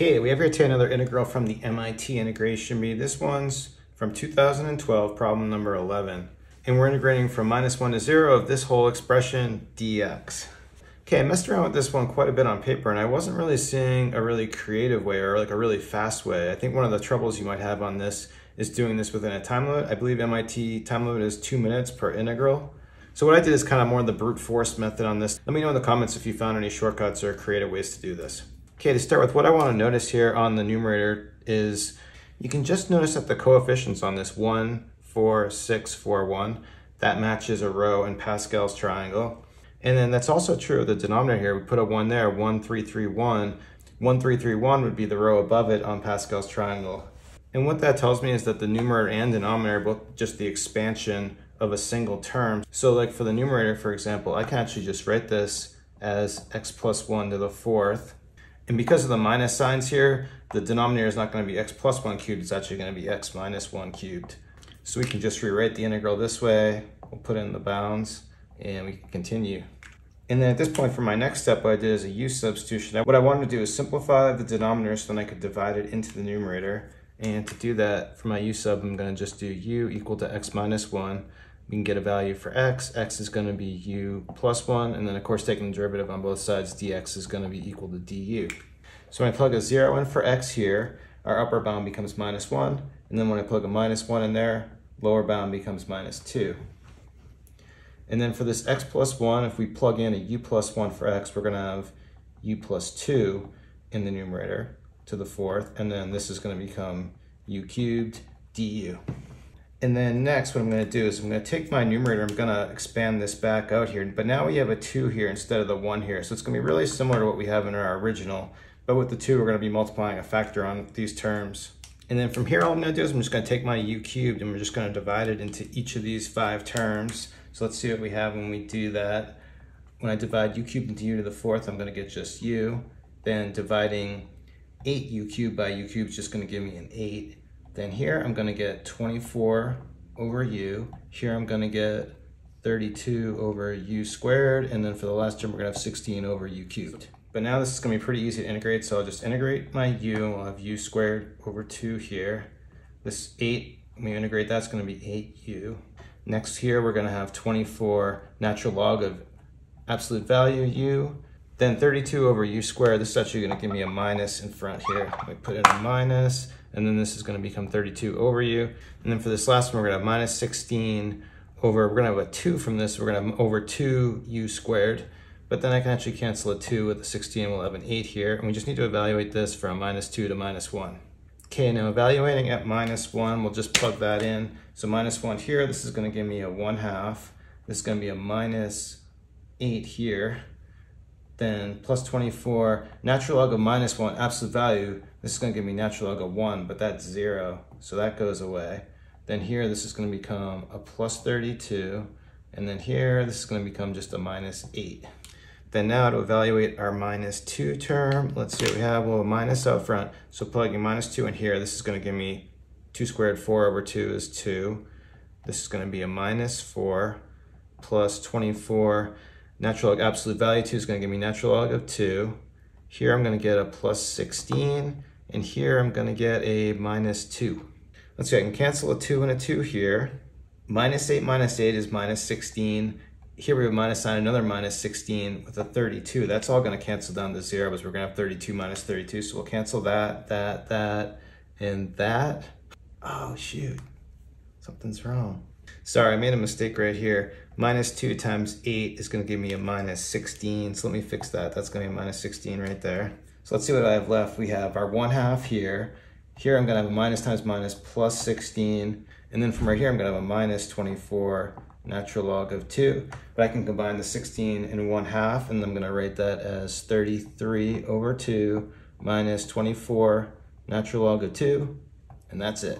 Okay, we have here today another integral from the MIT integration bee. This one's from 2012, problem number 11. And we're integrating from minus 1 to 0 of this whole expression dx. Okay, I messed around with this one quite a bit on paper and I wasn't really seeing a really creative way or like a really fast way. I think one of the troubles you might have on this is doing this within a time limit. I believe MIT time limit is two minutes per integral. So what I did is kind of more of the brute force method on this. Let me know in the comments if you found any shortcuts or creative ways to do this. Okay, to start with, what I want to notice here on the numerator is you can just notice that the coefficients on this 1, 4, 6, 4, 1, that matches a row in Pascal's triangle. And then that's also true of the denominator here. We put a 1 there, 1, 3, 3, 1. 1, 3, 3, 1 would be the row above it on Pascal's triangle. And what that tells me is that the numerator and denominator are both just the expansion of a single term. So like for the numerator, for example, I can actually just write this as x plus 1 to the fourth. And because of the minus signs here, the denominator is not going to be x plus 1 cubed, it's actually going to be x minus 1 cubed. So we can just rewrite the integral this way, we'll put in the bounds, and we can continue. And then at this point for my next step, what I did is a u substitution. What I wanted to do is simplify the denominator so then I could divide it into the numerator. And to do that, for my u sub, I'm going to just do u equal to x minus 1 we can get a value for x. x is going to be u plus 1, and then of course taking the derivative on both sides, dx is going to be equal to du. So when I plug a 0 in for x here, our upper bound becomes minus 1, and then when I plug a minus 1 in there, lower bound becomes minus 2. And then for this x plus 1, if we plug in a u plus 1 for x, we're going to have u plus 2 in the numerator to the fourth, and then this is going to become u cubed du. And then next, what I'm gonna do is I'm gonna take my numerator, I'm gonna expand this back out here, but now we have a two here instead of the one here. So it's gonna be really similar to what we have in our original, but with the two, we're gonna be multiplying a factor on these terms. And then from here, all I'm gonna do is I'm just gonna take my u cubed and we're just gonna divide it into each of these five terms. So let's see what we have when we do that. When I divide u cubed into u to the fourth, I'm gonna get just u. Then dividing 8u cubed by u cubed is just gonna give me an eight. Then here I'm gonna get 24 over u. Here I'm gonna get 32 over u squared. And then for the last term, we're gonna have 16 over u cubed. But now this is gonna be pretty easy to integrate. So I'll just integrate my u and we'll have u squared over two here. This eight, when we integrate, that's gonna be 8u. Next here, we're gonna have 24 natural log of absolute value u. Then 32 over u squared, this is actually gonna give me a minus in front here. We put in a minus, and then this is gonna become 32 over u. And then for this last one, we're gonna have minus 16 over, we're gonna have a two from this, we're gonna have over two u squared, but then I can actually cancel a two with a 16, we'll have an eight here, and we just need to evaluate this from minus two to minus one. Okay, now evaluating at minus one, we'll just plug that in. So minus one here, this is gonna give me a one half. This is gonna be a minus eight here. Then plus 24, natural log of minus one, absolute value, this is going to give me natural log of 1, but that's 0, so that goes away. Then here, this is going to become a plus 32, and then here, this is going to become just a minus 8. Then now to evaluate our minus 2 term, let's see what we have. Well, minus out front, so plugging minus 2 in here, this is going to give me 2 squared 4 over 2 is 2. This is going to be a minus 4 plus 24. Natural log absolute value 2 is going to give me natural log of 2. Here I'm going to get a plus 16 and here I'm gonna get a minus two. Let's see, I can cancel a two and a two here. Minus eight minus eight is minus 16. Here we have minus sign, another minus 16 with a 32. That's all gonna cancel down to zero because we're gonna have 32 minus 32. So we'll cancel that, that, that, and that. Oh shoot, something's wrong. Sorry, I made a mistake right here. Minus 2 times 8 is going to give me a minus 16. So let me fix that. That's going to be a minus 16 right there. So let's see what I have left. We have our 1 half here. Here I'm going to have a minus times minus plus 16. And then from right here I'm going to have a minus 24 natural log of 2. But I can combine the 16 and 1 half, and I'm going to write that as 33 over 2 minus 24 natural log of 2. And that's it.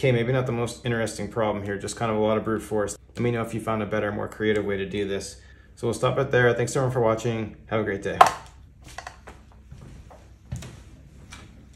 Okay, maybe not the most interesting problem here, just kind of a lot of brute force. Let me know if you found a better, more creative way to do this. So we'll stop it there. Thanks everyone for watching. Have a great day.